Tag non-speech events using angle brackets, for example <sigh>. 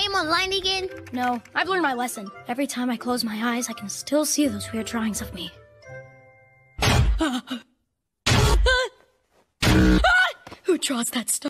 name online again? No, I've learned my lesson. Every time I close my eyes, I can still see those weird drawings of me. <gasps> <gasps> <gasps> Who draws that stuff?